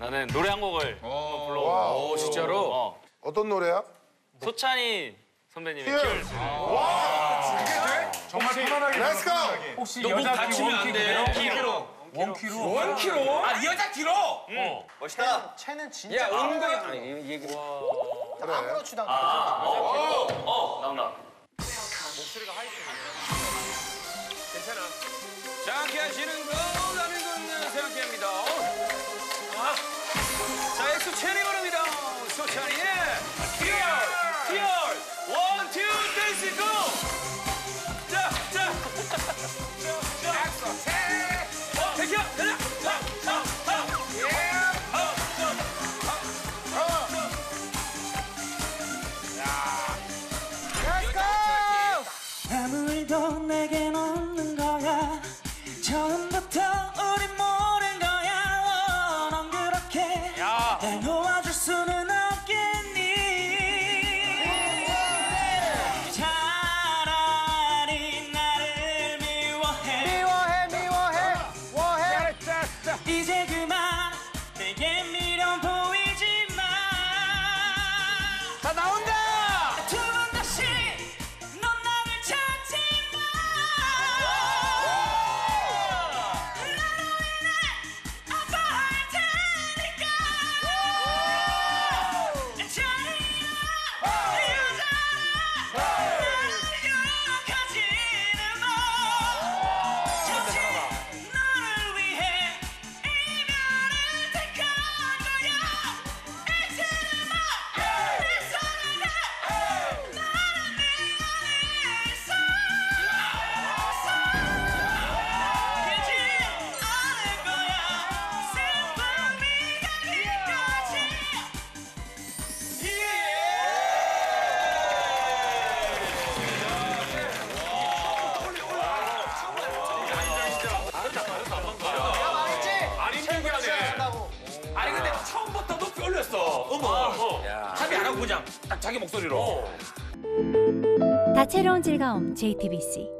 나는 노래 한 곡을 어. 불러. 오, 진짜로? 어. 어떤 노래야? 소찬이 선배님의 Here. 큐얼. 정말 편안하게. Let's go. 혹시 너목 여자 다치면 안 돼. 원키로. 원키로? 원키로? 아, 여자 키로? 어. 멋있다. 채는 진짜 야, 은거야. 아니, 이 얘기. 아무렇지도 않게. 나온다. 장기하시는 거 나는 건 일도 내겐 없는 거야. 처음부터 우리 모른 거야. 넌 그렇게 날 그냥 딱 자기 목소리로. 다채로운 즐거움 JTBC